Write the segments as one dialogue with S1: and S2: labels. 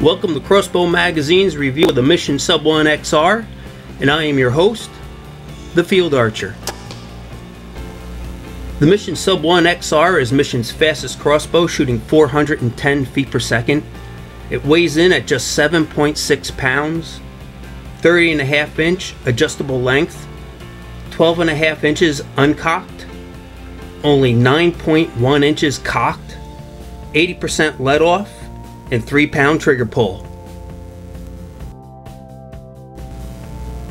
S1: Welcome to Crossbow Magazine's review of the Mission Sub 1 XR, and I am your host, the Field Archer. The Mission Sub 1 XR is Mission's fastest crossbow, shooting 410 feet per second. It weighs in at just 7.6 pounds, 30 and a half inch adjustable length, 12 and a half inches uncocked, only 9.1 inches cocked, 80% let off, and 3 pound trigger pull.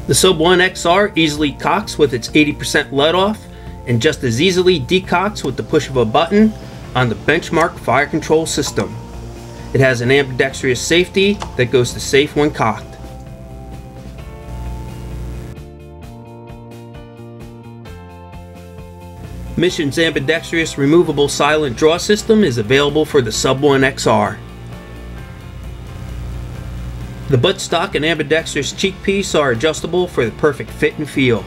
S1: The Sub 1 XR easily cocks with its 80% let off and just as easily decocks with the push of a button on the Benchmark fire control system. It has an ambidextrous safety that goes to safe when cocked. Mission's ambidextrous removable silent draw system is available for the Sub 1 XR. The buttstock and ambidextrous cheek piece are adjustable for the perfect fit and feel.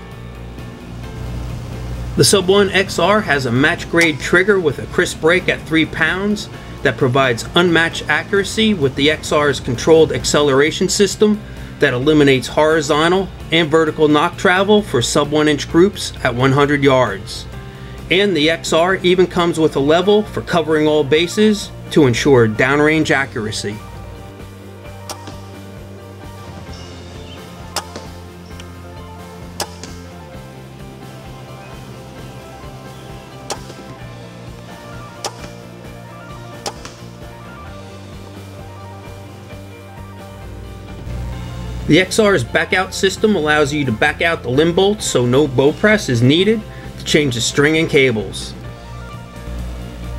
S1: The Sub 1 XR has a match grade trigger with a crisp break at 3 pounds that provides unmatched accuracy with the XR's controlled acceleration system that eliminates horizontal and vertical nock travel for sub 1 inch groups at 100 yards. And the XR even comes with a level for covering all bases to ensure downrange accuracy. The XR's back out system allows you to back out the limb bolts so no bow press is needed to change the string and cables.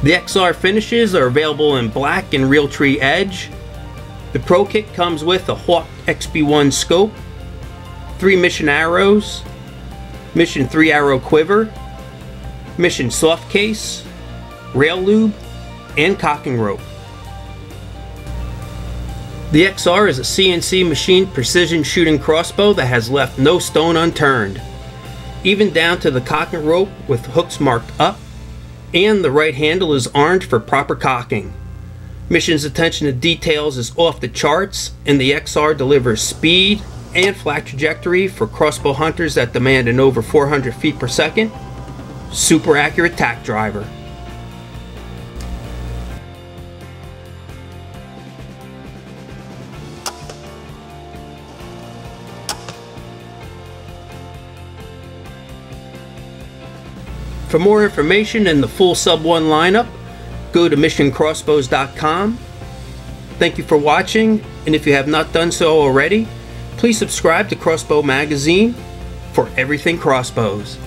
S1: The XR finishes are available in black and Realtree Edge. The Pro Kit comes with a Hawke XB1 scope, three Mission arrows, Mission 3 arrow quiver, Mission soft case, rail lube, and cocking rope. The XR is a CNC machined precision shooting crossbow that has left no stone unturned, even down to the cocking rope with hooks marked up, and the right handle is armed for proper cocking. Mission's attention to details is off the charts, and the XR delivers speed and flat trajectory for crossbow hunters that demand an over 400 feet per second, super accurate tack driver. For more information and the full Sub 1 lineup, go to missioncrossbows.com. Thank you for watching, and if you have not done so already, please subscribe to Crossbow Magazine for everything crossbows.